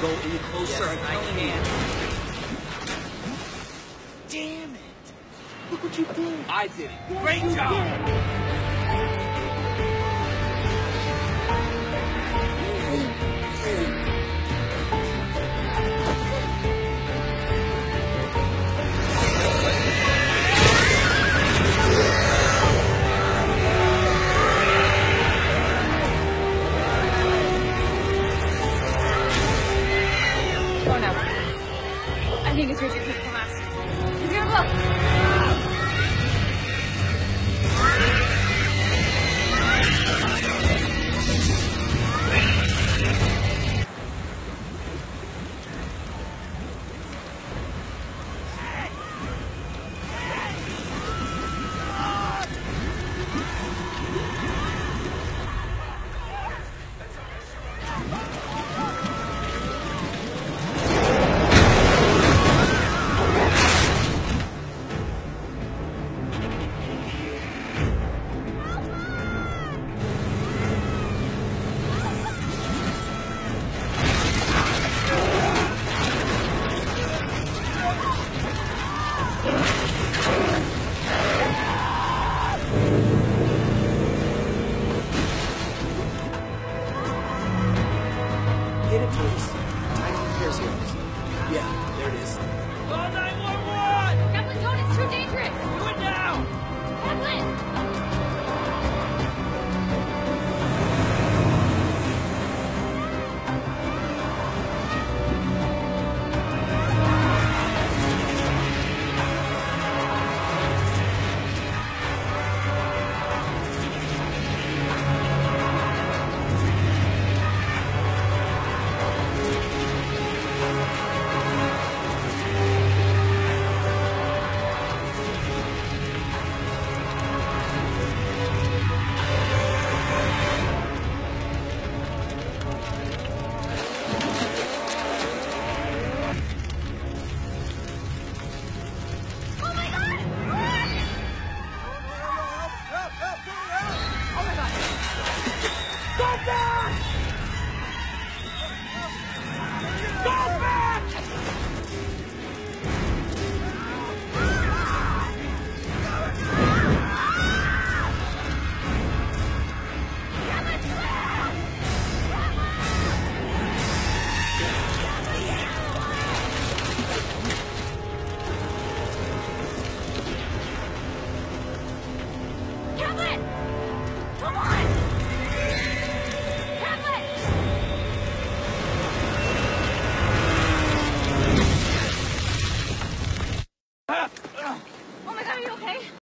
go any closer. Yes, I'm I telling you. Damn it! Look what you did. I did it. Great job. I think it's Richard Critical Mass. Give me a. Yeah, there it is.